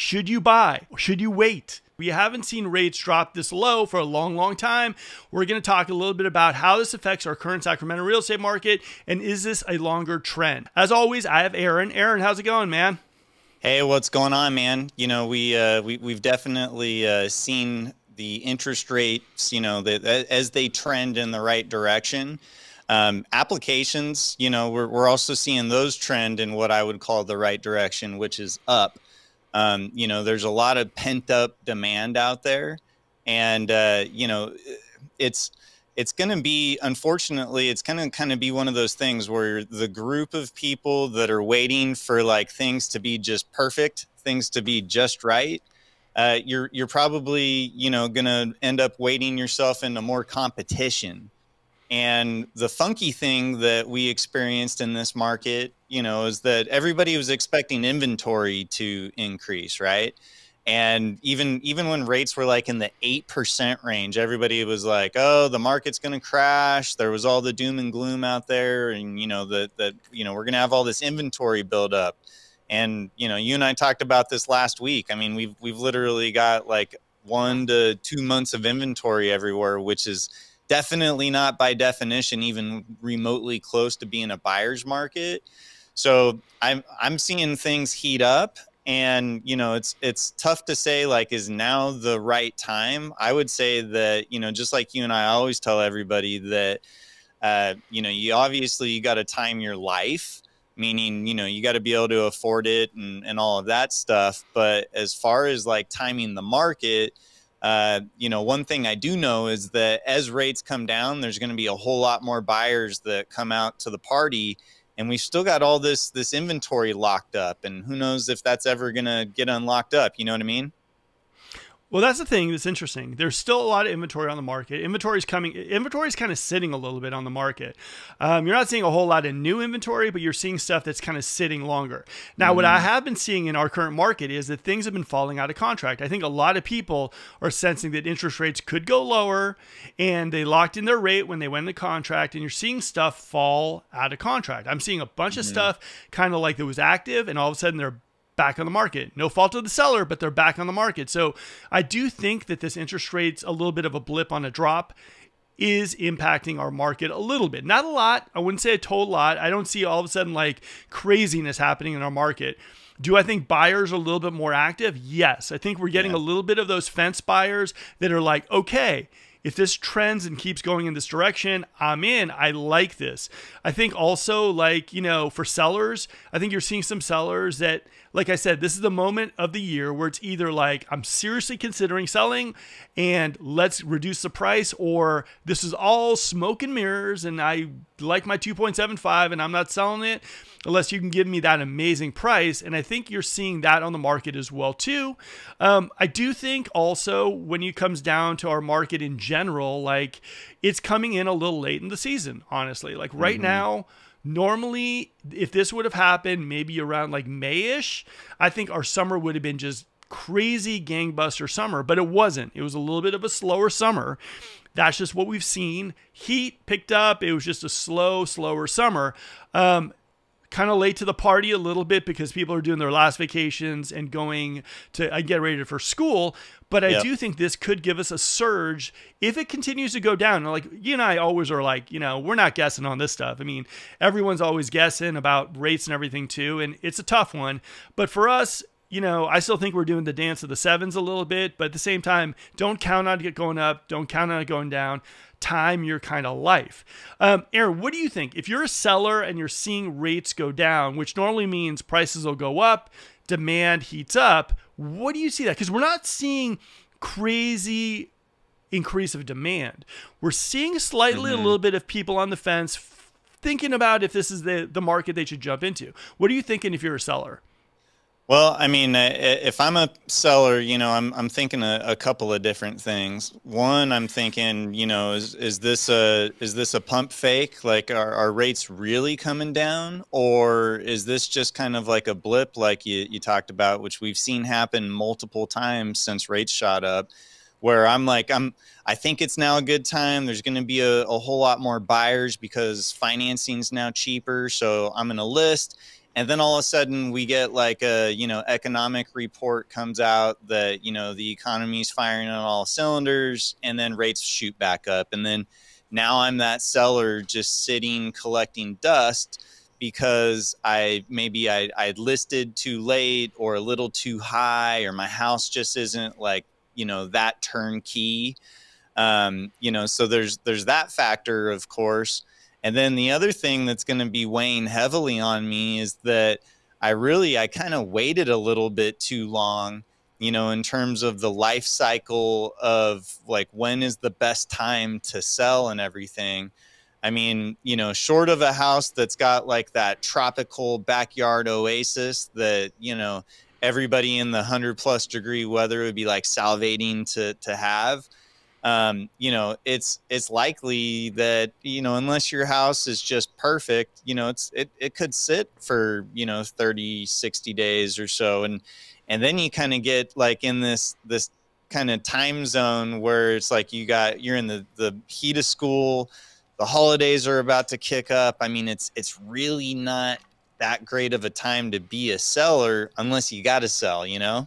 Should you buy? Should you wait? We haven't seen rates drop this low for a long, long time. We're going to talk a little bit about how this affects our current Sacramento real estate market and is this a longer trend? As always, I have Aaron. Aaron, how's it going, man? Hey, what's going on, man? You know, we uh, we we've definitely uh, seen the interest rates, you know, that as they trend in the right direction. Um, applications, you know, we're we're also seeing those trend in what I would call the right direction, which is up. Um, you know, there's a lot of pent up demand out there, and uh, you know, it's it's going to be unfortunately it's going to kind of be one of those things where the group of people that are waiting for like things to be just perfect things to be just right uh, you're you're probably you know going to end up waiting yourself into more competition. And the funky thing that we experienced in this market, you know, is that everybody was expecting inventory to increase, right? And even even when rates were like in the eight percent range, everybody was like, "Oh, the market's going to crash." There was all the doom and gloom out there, and you know that that you know we're going to have all this inventory build up. And you know, you and I talked about this last week. I mean, we've we've literally got like one to two months of inventory everywhere, which is definitely not by definition even remotely close to being a buyer's market. So I'm I'm seeing things heat up and you know it's it's tough to say like is now the right time. I would say that you know just like you and I always tell everybody that uh, you know you obviously you got to time your life meaning you know you got to be able to afford it and, and all of that stuff but as far as like timing the market uh, you know, one thing I do know is that as rates come down, there's going to be a whole lot more buyers that come out to the party, and we've still got all this this inventory locked up, and who knows if that's ever going to get unlocked up. You know what I mean? Well, that's the thing that's interesting. There's still a lot of inventory on the market. Inventory is coming. Inventory is kind of sitting a little bit on the market. Um, you're not seeing a whole lot of new inventory, but you're seeing stuff that's kind of sitting longer. Now, mm-hmm. what I mm-hmm. have been seeing in our current market is that things have been falling out of contract. I think a lot of people are sensing that interest rates could go lower, and they locked in their rate when they went into contract, and you're seeing stuff fall out of contract. I'm seeing a bunch mm-hmm. of stuff kind of like that was active, and all of a sudden they're back on the market. No fault of the seller, but they're back on the market. So I do think that this interest rate's a little bit of a blip on a drop is impacting our market a little bit. Not a lot. I wouldn't say a total lot. I don't see all of a sudden like craziness happening in our market. Do I think buyers are a little bit more active? Yes. I think we're getting yeah. a little bit of those fence buyers that are like, okay, if this trends and keeps going in this direction, I'm in. I like this. I think also, like, you know, for sellers, I think you're seeing some sellers that like I said, this is the moment of the year where it's either like I'm seriously considering selling and let's reduce the price, or this is all smoke and mirrors and I like my 2.75 and I'm not selling it unless you can give me that amazing price. And I think you're seeing that on the market as well too. Um, I do think also when it comes down to our market in general, like it's coming in a little late in the season, honestly. Like right mm-hmm. now Normally, if this would have happened maybe around like Mayish, I think our summer would have been just crazy gangbuster summer, but it wasn't. It was a little bit of a slower summer. That's just what we've seen. Heat picked up. It was just a slow, slower summer. Um, kind of late to the party a little bit because people are doing their last vacations and going to uh, get ready for school. But I yep. do think this could give us a surge if it continues to go down. Like you and I always are like, you know, we're not guessing on this stuff. I mean, everyone's always guessing about rates and everything too, and it's a tough one. But for us, you know, I still think we're doing the dance of the sevens a little bit, but at the same time, don't count on it going up, don't count on it going down time your kind of life. Um, Aaron, what do you think? If you're a seller and you're seeing rates go down, which normally means prices will go up, demand heats up, what do you see that? Because we're not seeing crazy increase of demand. We're seeing slightly mm-hmm. a little bit of people on the fence thinking about if this is the, the market they should jump into. What are you thinking if you're a seller? Well, I mean, uh, if I'm a seller, you know, I'm I'm thinking a, a, couple of different things. One, I'm thinking, you know, is is this a is this a pump fake? Like, are, are rates really coming down, or is this just kind of like a blip, like you you talked about, which we've seen happen multiple times since rates shot up? Where I'm like, I'm I think it's now a good time. There's going to be a, a whole lot more buyers because financing's now cheaper, so I'm going to list and then all of a sudden we get like a you know economic report comes out that you know the economy's firing on all cylinders and then rates shoot back up. And then now i'm that seller just sitting collecting dust because i maybe i i listed too late or a little too high or my house just isn't like you know that turnkey. Um, you know so there's there's that factor of course and then the other thing that's going to be weighing heavily on me is that I really I kind of waited a little bit too long, you know, in terms of the life cycle of like when is the best time to sell and everything. I mean, you know, short of a house that's got like that tropical backyard oasis that, you know, everybody in the 100 plus degree weather would be like salivating to to have um, you know, it's it's likely that you know unless your house is just perfect, you know, it's it it could sit for you know 30, 60 days or so, and and then you kind of get like in this this kind of time zone where it's like you got you're in the the heat of school, the holidays are about to kick up. I mean, it's it's really not that great of a time to be a seller unless you got to sell, you know.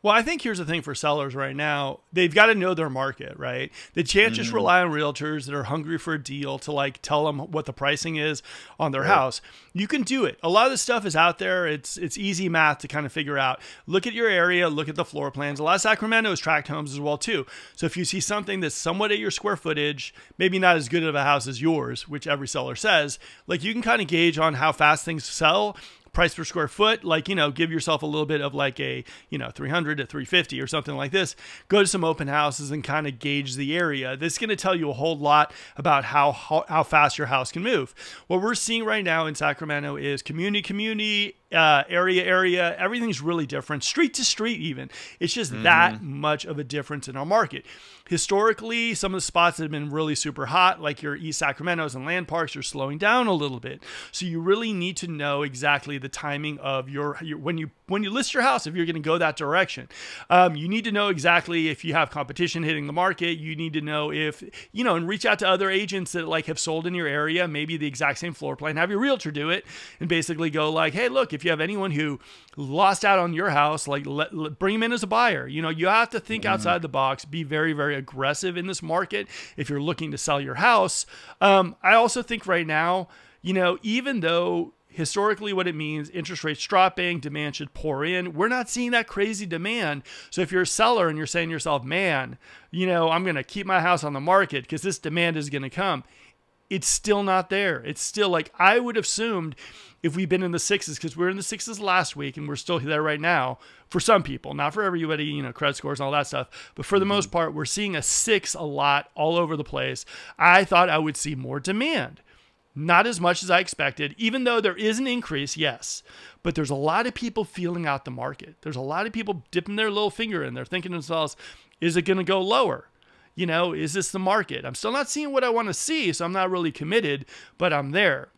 Well, I think here's the thing for sellers right now. They've got to know their market, right? They can't just mm-hmm. rely on realtors that are hungry for a deal to like tell them what the pricing is on their right. house. You can do it. A lot of the stuff is out there. It's it's easy math to kind of figure out. Look at your area, look at the floor plans. A lot of Sacramento is tract homes as well too. So if you see something that's somewhat at your square footage, maybe not as good of a house as yours, which every seller says, like you can kind of gauge on how fast things sell price per square foot, like, you know, give yourself a little bit of like a, you know, 300 to 350 or something like this. Go to some open houses and kind of gauge the area. This is going to tell you a whole lot about how, how, how fast your house can move. What we're seeing right now in Sacramento is community, community, uh, area area everything's really different street to street even it's just mm-hmm. that much of a difference in our market historically some of the spots that have been really super hot like your east sacramento's and land parks are slowing down a little bit. So you really need to know exactly the timing of your, your when you when you list your house if you're going to go that direction um, you need to know exactly if you have competition hitting the market you need to know if you know and reach out to other agents that like have sold in your area maybe the exact same floor plan have your realtor do it and basically go like hey look if you have anyone who lost out on your house, like let, let, bring them in as a buyer. You know, you have to think mm-hmm. outside the box, be very, very aggressive in this market if you're looking to sell your house. Um, I also think right now, you know, even though historically what it means interest rates dropping demand should pour in we're not seeing that crazy demand so if you're a seller and you're saying to yourself man you know i'm going to keep my house on the market because this demand is going to come it's still not there it's still like i would have assumed if we've been in the sixes because we are in the sixes last week and we're still there right now for some people, not for everybody, you know, credit scores and all that stuff. But for the mm-hmm. most part, we're seeing a six a lot all over the place. I thought I would see more demand. Not as much as I expected, even though there is an increase, yes. But there's a lot of people feeling out the market. There's a lot of people dipping their little finger in there, thinking to themselves, is it going to go lower? You know, is this the market? I'm still not seeing what I want to see, so I'm not really committed, but I'm there.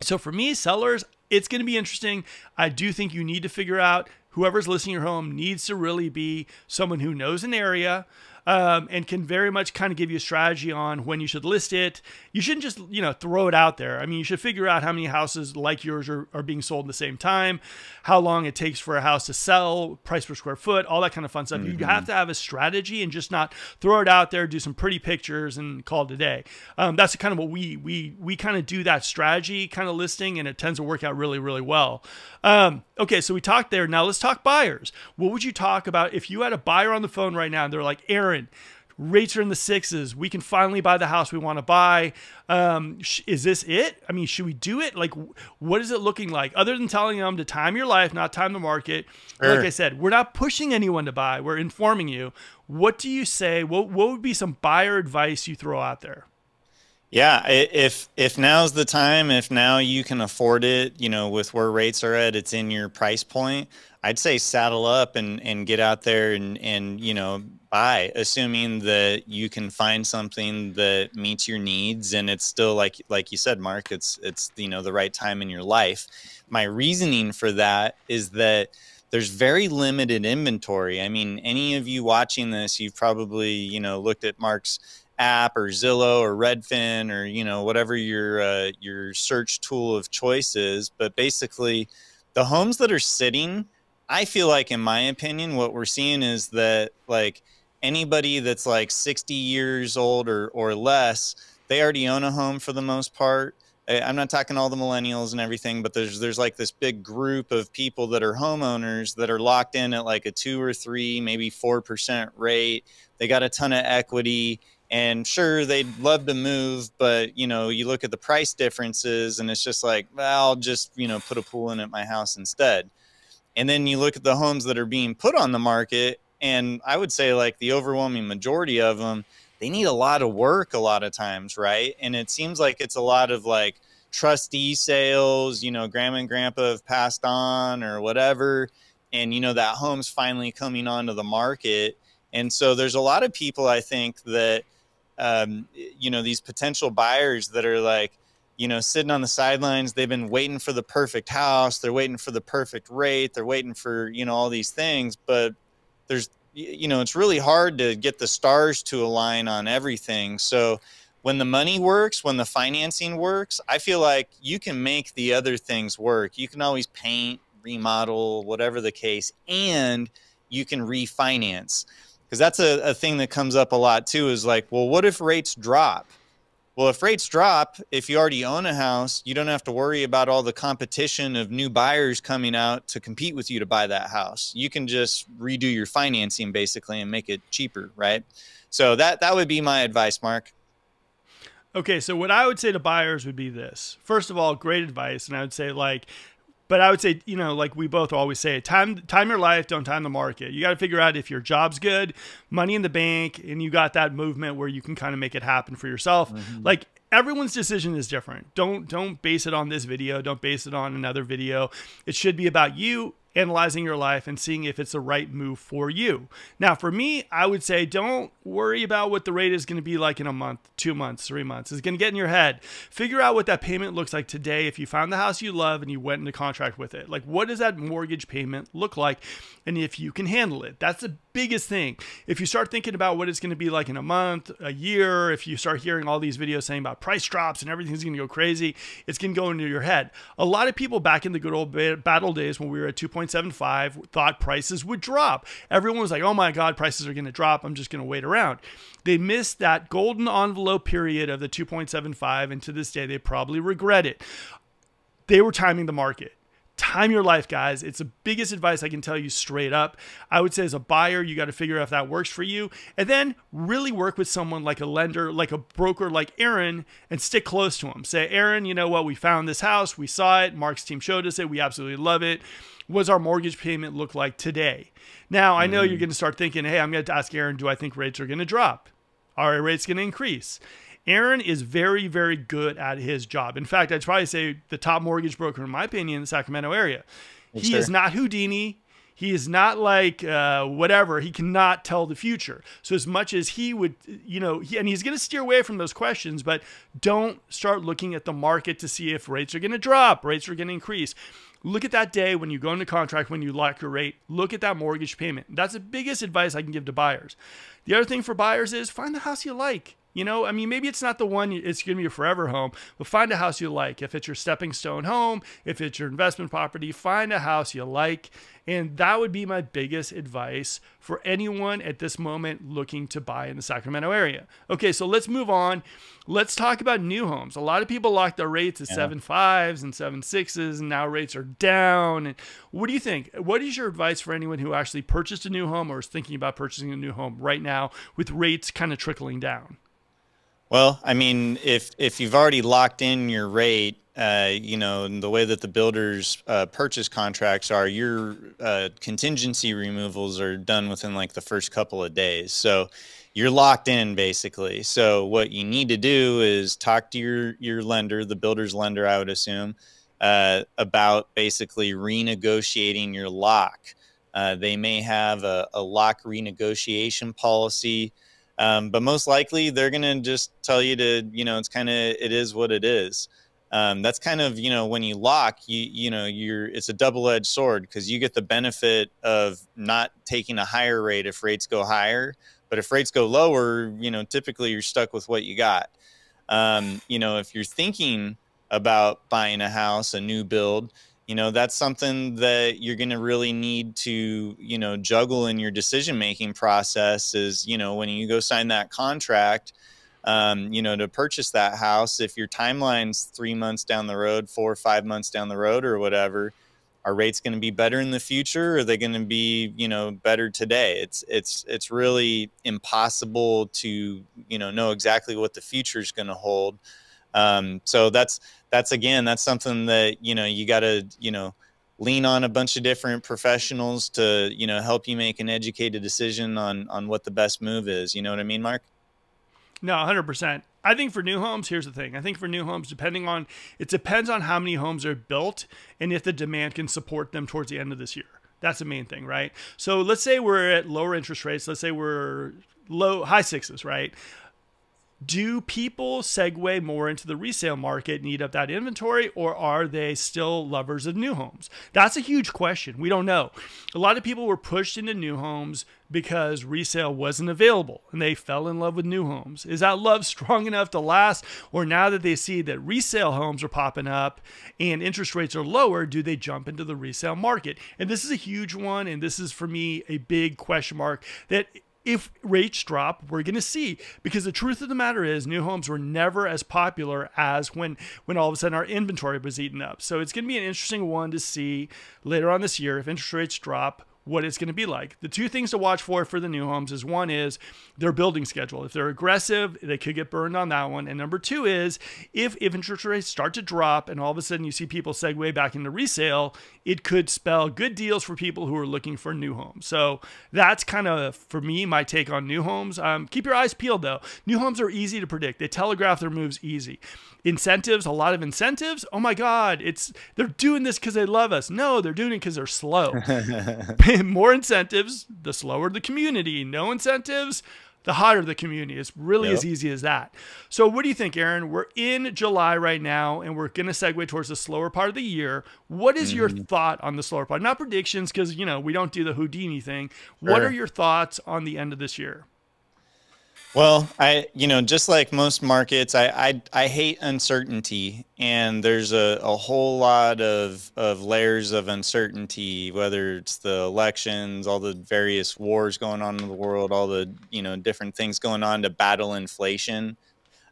So for me, sellers, it's going to be interesting. I do think you need to figure out whoever's listing your home needs to really be someone who knows an area, um, and can very much kind of give you a strategy on when you should list it. You shouldn't just, you know, throw it out there. I mean, you should figure out how many houses like yours are, are being sold at the same time, how long it takes for a house to sell, price per square foot, all that kind of fun stuff. Mm-hmm. You have to have a strategy and just not throw it out there, do some pretty pictures and call it a day. Um, that's kind of what we, we, we kind of do that strategy kind of listing and it tends to work out really, really well. Um, okay. So we talked there. Now let's talk buyers. What would you talk about if you had a buyer on the phone right now and they're like, Aaron, Rates are in the sixes. We can finally buy the house we want to buy. Um, is this it? I mean, should we do it? Like, what is it looking like? Other than telling them to time your life, not time the market. Sure. Like I said, we're not pushing anyone to buy. We're informing you. What do you say? What What would be some buyer advice you throw out there? Yeah, if if now's the time, if now you can afford it, you know, with where rates are at, it's in your price point. I'd say saddle up and and get out there and and you know buy, assuming that you can find something that meets your needs and it's still like like you said, Mark, it's it's you know the right time in your life. My reasoning for that is that there's very limited inventory. I mean, any of you watching this, you've probably you know looked at Mark's app or Zillow or Redfin or you know whatever your uh, your search tool of choice is. But basically, the homes that are sitting, I feel like, in my opinion, what we're seeing is that like anybody that's like 60 years old or or less, they already own a home for the most part. I'm not talking all the millennials and everything, but there's there's like this big group of people that are homeowners that are locked in at like a two or three, maybe four percent rate. They got a ton of equity, and sure they'd love to move, but you know you look at the price differences, and it's just like, well, I'll just you know put a pool in at my house instead. And then you look at the homes that are being put on the market, and I would say like the overwhelming majority of them they need a lot of work a lot of times, right? And it seems like it's a lot of like trustee sales, you know, grandma and grandpa have passed on or whatever. And, you know, that home's finally coming onto the market. And so there's a lot of people, I think, that, um, you know, these potential buyers that are like, you know, sitting on the sidelines, they've been waiting for the perfect house, they're waiting for the perfect rate, they're waiting for, you know, all these things, but there's you know it's really hard to get the stars to align on everything. So when the money works when the financing works i feel like you can make the other things work. You can always paint remodel whatever the case and you can refinance. Because that's a, a thing that comes up a lot too is like well what if rates drop well, if rates drop, if you already own a house, you don't have to worry about all the competition of new buyers coming out to compete with you to buy that house. You can just redo your financing basically and make it cheaper, right? So that that would be my advice, Mark. Okay, so what I would say to buyers would be this. First of all, great advice, and I would say like but I would say, you know, like we both always say, time time your life, don't time the market. You got to figure out if your job's good, money in the bank, and you got that movement where you can kind of make it happen for yourself. Mm-hmm. Like everyone's decision is different. Don't don't base it on this video, don't base it on another video. It should be about you analyzing your life and seeing if it's the right move for you. Now, for me, I would say don't worry about what the rate is going to be like in a month, two months, three months. It's going to get in your head. Figure out what that payment looks like today if you found the house you love and you went into contract with it. Like, what does that mortgage payment look like? And if you can handle it, that's the biggest thing. If you start thinking about what it's going to be like in a month, a year, if you start hearing all these videos saying about price drops and everything's going to go crazy, it's going to go into your head. A lot of people back in the good old battle days when we were at 2.75 thought prices would drop. Everyone was like, oh my God, prices are going to drop. I'm just going to wait around. They missed that golden envelope period of the 2.75, and to this day, they probably regret it. They were timing the market time your life, guys. It's the biggest advice I can tell you straight up. I would say, as a buyer, you got to figure out if that works for you. And then really work with someone like a lender, like a broker like Aaron, and stick close to him. Say, Aaron, you know what? We found this house. We saw it. Mark's team showed us it. We absolutely love it. What does our mortgage payment look like today? Now, I know mm. you're going to start thinking, hey, I'm going to ask Aaron, do I think rates are going to drop? Are rates going to increase? Aaron is very, very good at his job. In fact, I'd probably say the top mortgage broker, in my opinion, in the Sacramento area. Yes, he sir. is not Houdini. He is not like uh, whatever. He cannot tell the future. So as much as he would, you know, he, and he's going to steer away from those questions, but don't start looking at the market to see if rates are going to drop, rates are going to increase. Look at that day when you go into contract, when you lock your rate. Look at that mortgage payment. That's the biggest advice I can give to buyers. The other thing for buyers is find the house you like. You know, I mean, maybe it's not the one it's going to be your forever home, but find a house you like. If it's your stepping stone home, if it's your investment property, find a house you like. And that would be my biggest advice for anyone at this moment looking to buy in the Sacramento area. Okay, so let's move on. Let's talk about new homes. A lot of people lock their rates at yeah. seven fives and seven sixes, and now rates are down. And what do you think? What is your advice for anyone who actually purchased a new home or is thinking about purchasing a new home right now with rates kind of trickling down? Well, I mean, if if you've already locked in your rate, uh, you know, the way that the builders uh, purchase contracts are, your uh, contingency removals are done within like the first couple of days. So you're locked in basically. So what you need to do is talk to your your lender, the builder's lender, I would assume, uh, about basically renegotiating your lock. Uh, they may have a, a lock renegotiation policy. Um, but most likely they're going to just tell you to, you know, it's kind of, it is what it is. Um, that's kind of, you know, when you lock, you, you know, you're, it's a double edged sword because you get the benefit of not taking a higher rate if rates go higher. But if rates go lower, you know, typically you're stuck with what you got. Um, you know, if you're thinking about buying a house, a new build, you know, that's something that you're going to really need to, you know, juggle in your decision making process is, you know, when you go sign that contract, um, you know, to purchase that house, if your timeline's three months down the road, four or five months down the road, or whatever, are rates going to be better in the future? Or are they going to be, you know, better today? It's it's it's really impossible to, you know, know exactly what the future is going to hold. Um, so that's that's again that's something that you know you got to you know lean on a bunch of different professionals to you know help you make an educated decision on on what the best move is. You know what I mean, Mark? No, 100%. I think for new homes, here's the thing. I think for new homes, depending on, it depends on how many homes are built and if the demand can support them towards the end of this year. That's the main thing, right? So let's say we're at lower interest rates. Let's say we're low, high sixes, right? Do people segue more into the resale market, need up that inventory, or are they still lovers of new homes? That's a huge question. We don't know. A lot of people were pushed into new homes because resale wasn't available and they fell in love with new homes. Is that love strong enough to last? Or now that they see that resale homes are popping up and interest rates are lower, do they jump into the resale market? And this is a huge one. And this is for me a big question mark that if rates drop, we're going to see because the truth of the matter is new homes were never as popular as when when all of a sudden our inventory was eaten up. So it's going to be an interesting one to see later on this year if interest rates drop what it's going to be like. The two things to watch for for the new homes is one is their building schedule. If they're aggressive, they could get burned on that one. And number two is if, if interest rates start to drop and all of a sudden you see people segue back into resale, it could spell good deals for people who are looking for new homes. So that's kind of, for me, my take on new homes. Um, keep your eyes peeled though. New homes are easy to predict. They telegraph their moves easy incentives, a lot of incentives. Oh my God, it's they're doing this because they love us. No, they're doing it because they're slow. More incentives, the slower the community. No incentives, the hotter the community. It's really yep. as easy as that. So, what do you think, Aaron? We're in July right now, and we're going to segue towards the slower part of the year. What is mm-hmm. your thought on the slower part? Not predictions, because you know we don't do the Houdini thing. Sure. What are your thoughts on the end of this year? Well, I you know just like most markets, I I, I hate uncertainty, and there's a, a whole lot of of layers of uncertainty. Whether it's the elections, all the various wars going on in the world, all the you know different things going on to battle inflation.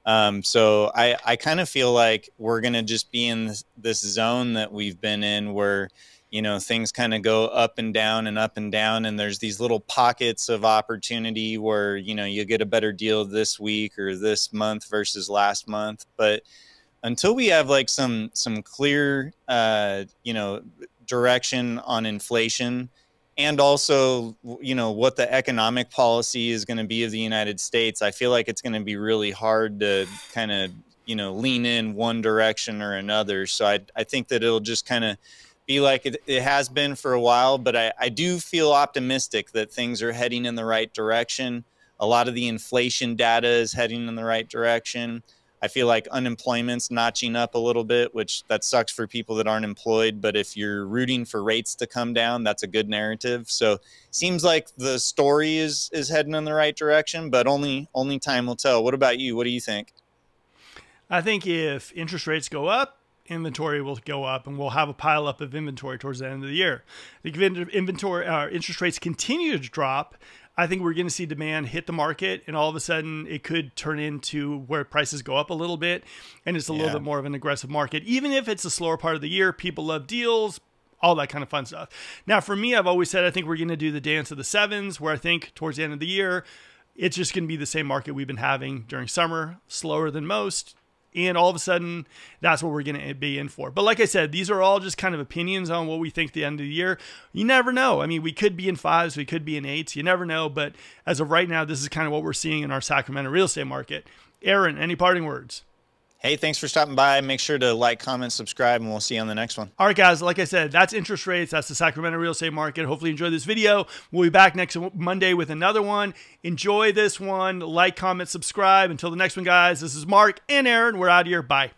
Um, so I I kind of feel like we're gonna just be in this, this zone that we've been in where you know things kind of go up and down and up and down and there's these little pockets of opportunity where you know you get a better deal this week or this month versus last month. But until we have like some some clear uh, you know direction on inflation and also you know what the economic policy is going to be of the united states i feel like it's going to be really hard to kind of you know lean in one direction or another. So i, I think that it'll just kind of be like it, it has been for a while, but I, I do feel optimistic that things are heading in the right direction. A lot of the inflation data is heading in the right direction. I feel like unemployment's notching up a little bit, which that sucks for people that aren't employed. But if you're rooting for rates to come down, that's a good narrative. So seems like the story is is heading in the right direction, but only only time will tell. What about you? What do you think? I think if interest rates go up, inventory will go up and we'll have a pile up of inventory towards the end of the year. The inventory uh, interest rates continue to drop. I think we're going to see demand hit the market, and all of a sudden it could turn into where prices go up a little bit, and it's a yeah. little bit more of an aggressive market. Even if it's a slower part of the year, people love deals, all that kind of fun stuff. Now, for me, I've always said I think we're going to do the dance of the sevens, where I think towards the end of the year, it's just going to be the same market we've been having during summer, slower than most, and all of a sudden that's what we're going to be in for. But like I said, these are all just kind of opinions on what we think the end of the year. You never know. I mean, we could be in fives, we could be in eights. You never know. But as of right now, this is kind of what we're seeing in our Sacramento real estate market. Aaron, any parting words? Hey, thanks for stopping by. Make sure to like, comment, subscribe, and we'll see you on the next one. All right, guys. Like I said, that's interest rates. That's the Sacramento real estate market. Hopefully, you enjoyed this video. We'll be back next Monday with another one. Enjoy this one. Like, comment, subscribe. Until the next one, guys, this is Mark and Aaron. We're out of here. Bye.